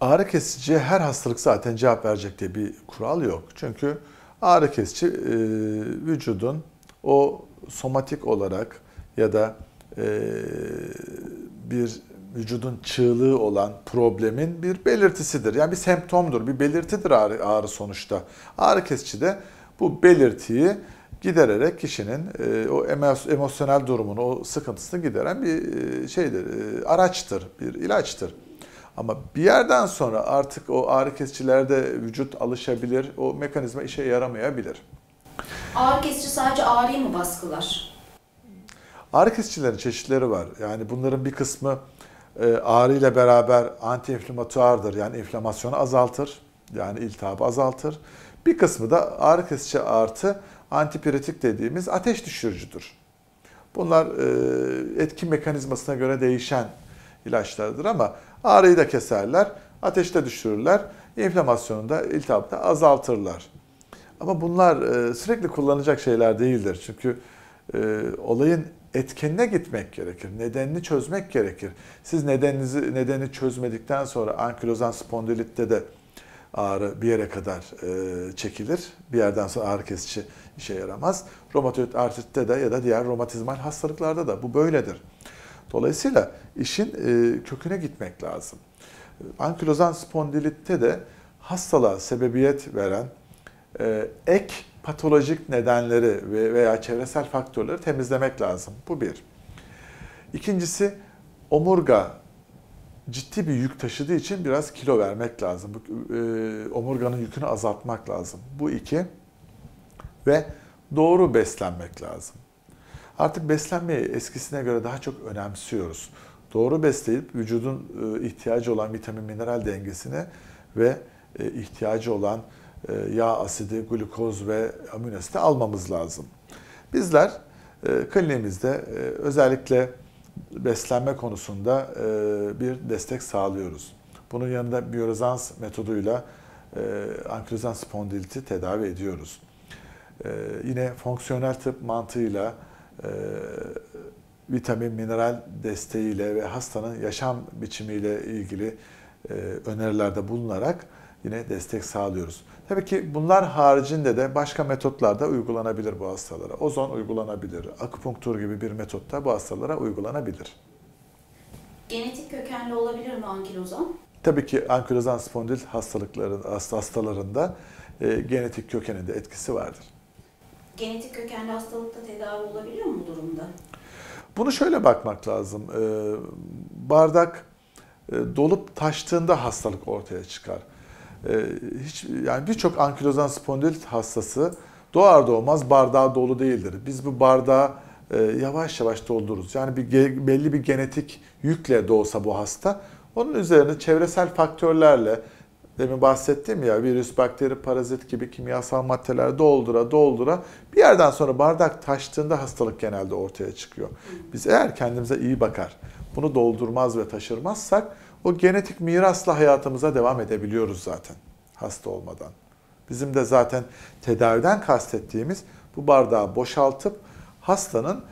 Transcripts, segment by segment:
Ağrı kesici her hastalık zaten cevap verecek diye bir kural yok. Çünkü ağrı kesici e, vücudun o somatik olarak ya da e, bir vücudun çığlığı olan problemin bir belirtisidir. Yani bir semptomdur, bir belirtidir ağrı, ağrı sonuçta. Ağrı kesici de bu belirtiyi gidererek kişinin e, o emo- emosyonel durumunu, o sıkıntısını gideren bir e, şeydir, e, araçtır, bir ilaçtır. Ama bir yerden sonra artık o ağrı kesicilerde vücut alışabilir, o mekanizma işe yaramayabilir. Ağrı kesici sadece ağrıyı mı baskılar? Ağrı kesicilerin çeşitleri var. Yani bunların bir kısmı e, ağrı ile beraber antiinflamatuardır. Yani inflamasyonu azaltır. Yani iltihabı azaltır. Bir kısmı da ağrı kesici artı antipiretik dediğimiz ateş düşürücüdür. Bunlar e, etki mekanizmasına göre değişen ilaçlardır ama ağrıyı da keserler, ateşi de düşürürler, inflamasyonu da iltihabı da azaltırlar. Ama bunlar e, sürekli kullanacak şeyler değildir. Çünkü e, olayın etkenine gitmek gerekir. Nedenini çözmek gerekir. Siz nedeninizi nedenini çözmedikten sonra ankilozan spondilitte de ağrı bir yere kadar e, çekilir. Bir yerden sonra ağrı kesici işe yaramaz. Romatoid artritte de ya da diğer romatizmal hastalıklarda da bu böyledir. Dolayısıyla işin e, köküne gitmek lazım. Ankilozan spondilitte de hastalığa sebebiyet veren e, ek patolojik nedenleri ve veya çevresel faktörleri temizlemek lazım. Bu bir. İkincisi omurga ciddi bir yük taşıdığı için biraz kilo vermek lazım. Bu, e, omurganın yükünü azaltmak lazım. Bu iki. Ve doğru beslenmek lazım. Artık beslenmeyi eskisine göre daha çok önemsiyoruz. Doğru besleyip vücudun e, ihtiyacı olan vitamin mineral dengesini ve e, ihtiyacı olan e, yağ asidi, glukoz ve amino asidi almamız lazım. Bizler kliniğimizde özellikle beslenme konusunda bir destek sağlıyoruz. Bunun yanında biyorezans metoduyla ankilozan spondiliti tedavi ediyoruz. Yine fonksiyonel tıp mantığıyla e, vitamin, mineral desteğiyle ve hastanın yaşam biçimiyle ilgili e, önerilerde bulunarak yine destek sağlıyoruz. Tabii ki bunlar haricinde de başka metotlar da uygulanabilir bu hastalara. Ozon uygulanabilir, akupunktur gibi bir metot da bu hastalara uygulanabilir. Genetik kökenli olabilir mi ankilozan? Tabii ki ankilozan spondil hastalıkların hastalarında e, genetik kökeninde etkisi vardır. Genetik kökenli hastalıkta tedavi olabiliyor mu bu durumda? Bunu şöyle bakmak lazım. Ee, bardak e, dolup taştığında hastalık ortaya çıkar. Ee, hiç yani birçok ankilozan spondilit hastası doğar doğmaz bardağı dolu değildir. Biz bu bardağı e, yavaş yavaş doldururuz. Yani bir belli bir genetik yükle doğsa bu hasta onun üzerine çevresel faktörlerle demin bahsettim ya virüs, bakteri, parazit gibi kimyasal maddeler doldura doldura bir yerden sonra bardak taştığında hastalık genelde ortaya çıkıyor. Biz eğer kendimize iyi bakar, bunu doldurmaz ve taşırmazsak o genetik mirasla hayatımıza devam edebiliyoruz zaten hasta olmadan. Bizim de zaten tedaviden kastettiğimiz bu bardağı boşaltıp hastanın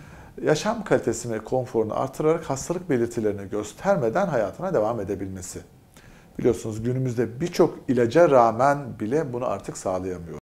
yaşam kalitesini, konforunu artırarak hastalık belirtilerini göstermeden hayatına devam edebilmesi. Biliyorsunuz günümüzde birçok ilaca rağmen bile bunu artık sağlayamıyor.